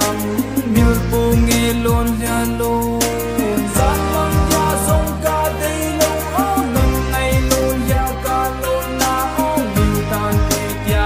hằng như cô nghe luôn